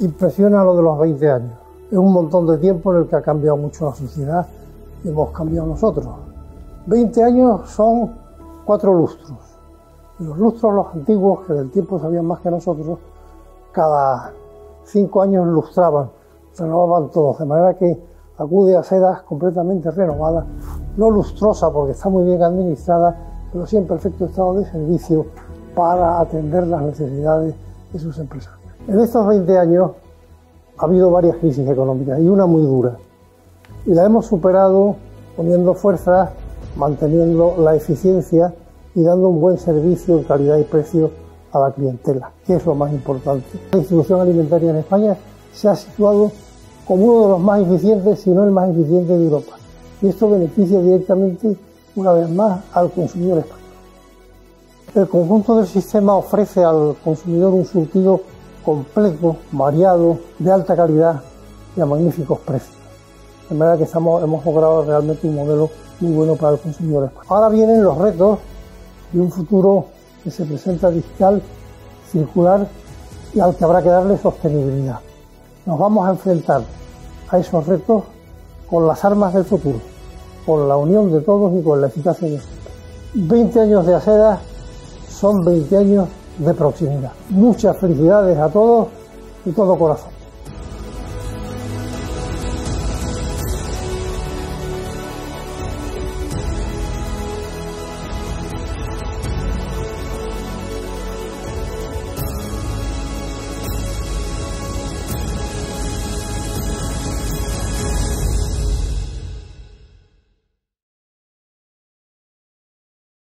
Impresiona lo de los 20 años. Es un montón de tiempo en el que ha cambiado mucho la sociedad y hemos cambiado nosotros. 20 años son cuatro lustros. Los lustros, los antiguos, que del tiempo sabían más que nosotros, cada cinco años lustraban, renovaban todos, de manera que acude a sedas completamente renovadas, no lustrosa porque está muy bien administrada, pero sí en perfecto estado de servicio para atender las necesidades de sus empresarios. En estos 20 años ha habido varias crisis económicas y una muy dura. Y la hemos superado poniendo fuerzas, manteniendo la eficiencia y dando un buen servicio en calidad y precio a la clientela, que es lo más importante. La distribución alimentaria en España se ha situado como uno de los más eficientes, si no el más eficiente de Europa. Y esto beneficia directamente, una vez más, al consumidor español. El conjunto del sistema ofrece al consumidor un surtido completo, variado, de alta calidad y a magníficos precios. De manera que hemos logrado realmente un modelo muy bueno para el consumidor. Ahora vienen los retos de un futuro que se presenta digital, circular y al que habrá que darle sostenibilidad. Nos vamos a enfrentar a esos retos con las armas del futuro, con la unión de todos y con la eficacia de 20 años de ASEDA son 20 años de proximidad. Muchas felicidades a todos y todo corazón.